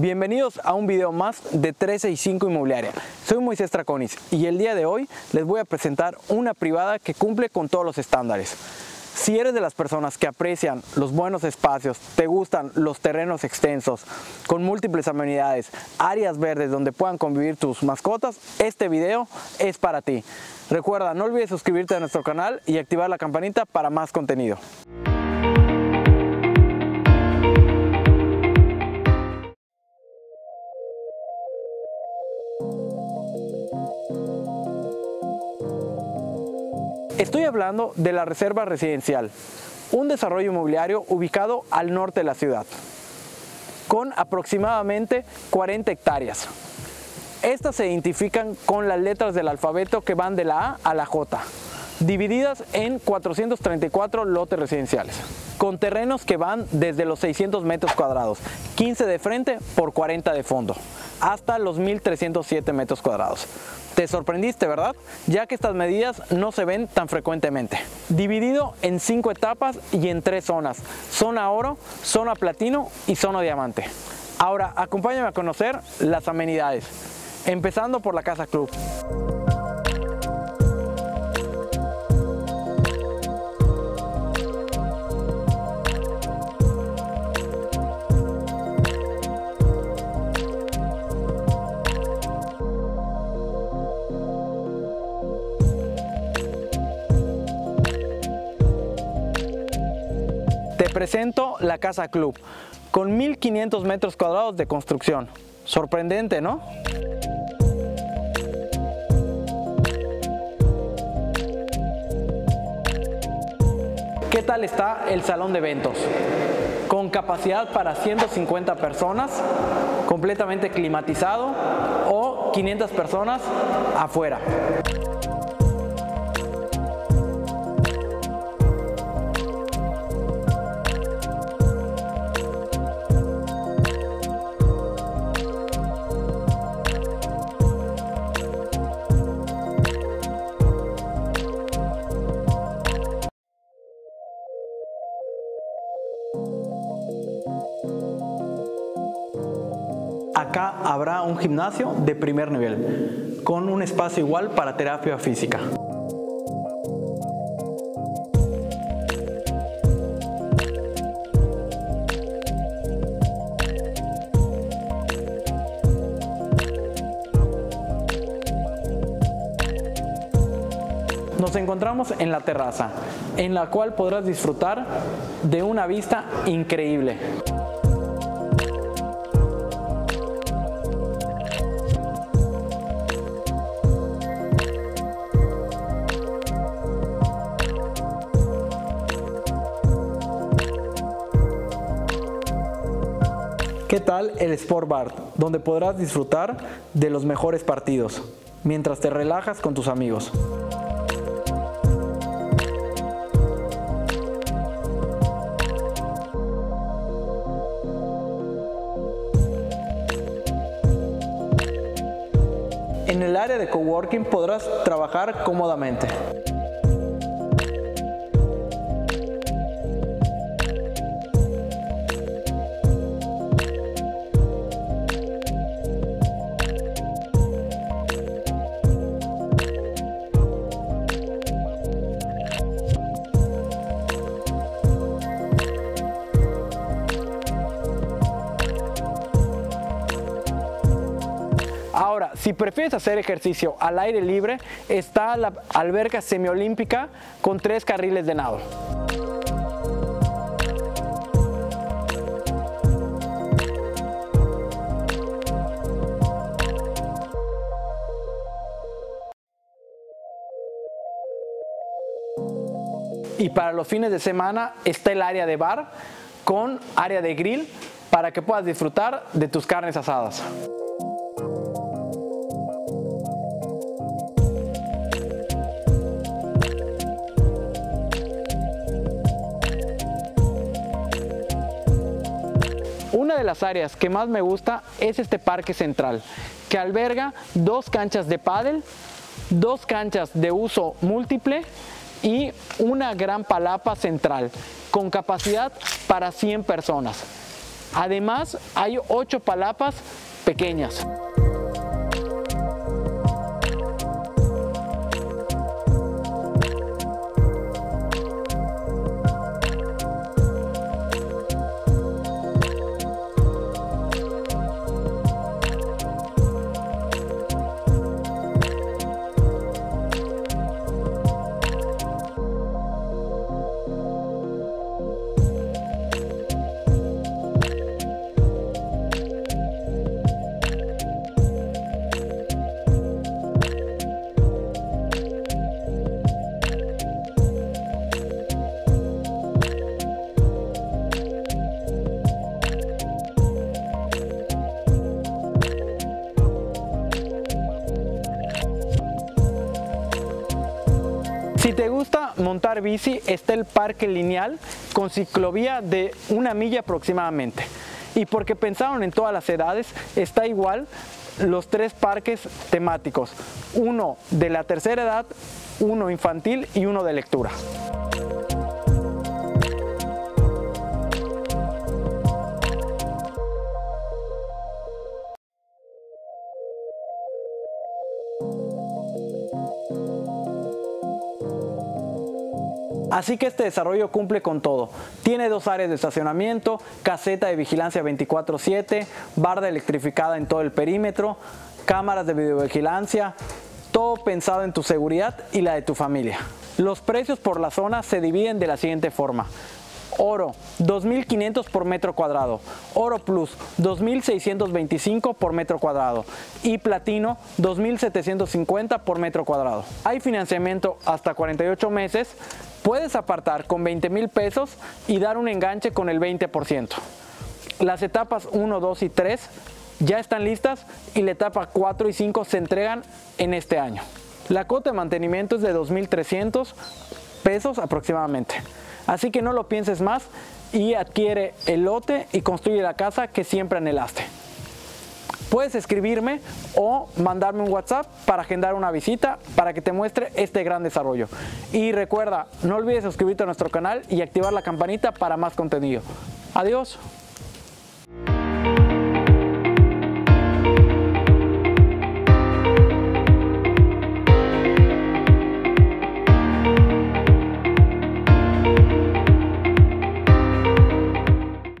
Bienvenidos a un video más de 365 Inmobiliaria. Soy Moisés Traconis y el día de hoy les voy a presentar una privada que cumple con todos los estándares. Si eres de las personas que aprecian los buenos espacios, te gustan los terrenos extensos, con múltiples amenidades, áreas verdes donde puedan convivir tus mascotas, este video es para ti. Recuerda, no olvides suscribirte a nuestro canal y activar la campanita para más contenido. Estoy hablando de la Reserva Residencial, un desarrollo inmobiliario ubicado al norte de la ciudad, con aproximadamente 40 hectáreas. Estas se identifican con las letras del alfabeto que van de la A a la J, divididas en 434 lotes residenciales, con terrenos que van desde los 600 metros cuadrados, 15 de frente por 40 de fondo, hasta los 1307 metros cuadrados. Te sorprendiste, ¿verdad? Ya que estas medidas no se ven tan frecuentemente. Dividido en cinco etapas y en tres zonas. Zona oro, zona platino y zona diamante. Ahora, acompáñame a conocer las amenidades. Empezando por la Casa Club. Presento la Casa Club, con 1500 metros cuadrados de construcción. Sorprendente, ¿no? ¿Qué tal está el salón de eventos? Con capacidad para 150 personas, completamente climatizado o 500 personas afuera. Acá habrá un gimnasio de primer nivel, con un espacio igual para terapia física. Nos encontramos en la terraza, en la cual podrás disfrutar de una vista increíble. ¿Qué tal el Sport Bar, donde podrás disfrutar de los mejores partidos, mientras te relajas con tus amigos? En el área de coworking podrás trabajar cómodamente. Si prefieres hacer ejercicio al aire libre, está la alberca semiolímpica con tres carriles de nado. Y para los fines de semana está el área de bar con área de grill para que puedas disfrutar de tus carnes asadas. De las áreas que más me gusta es este parque central, que alberga dos canchas de pádel, dos canchas de uso múltiple y una gran palapa central con capacidad para 100 personas. Además, hay ocho palapas pequeñas. Montar bici, está el parque lineal con ciclovía de una milla aproximadamente. Y porque pensaron en todas las edades, está igual los tres parques temáticos. Uno de la tercera edad, uno infantil y uno de lectura. Así que este desarrollo cumple con todo. Tiene dos áreas de estacionamiento, caseta de vigilancia 24/7, barda electrificada en todo el perímetro, cámaras de videovigilancia, todo pensado en tu seguridad y la de tu familia. Los precios por la zona se dividen de la siguiente forma. Oro, 2.500 por metro cuadrado. Oro Plus, 2.625 por metro cuadrado. Y Platino, 2.750 por metro cuadrado. Hay financiamiento hasta 48 meses. Puedes apartar con 20 mil pesos y dar un enganche con el 20%. Las etapas 1, 2 y 3 ya están listas y la etapa 4 y 5 se entregan en este año. La cuota de mantenimiento es de 2.300 pesos aproximadamente. Así que no lo pienses más y adquiere el lote y construye la casa que siempre anhelaste. Puedes escribirme o mandarme un WhatsApp para agendar una visita para que te muestre este gran desarrollo. Y recuerda, no olvides suscribirte a nuestro canal y activar la campanita para más contenido. Adiós.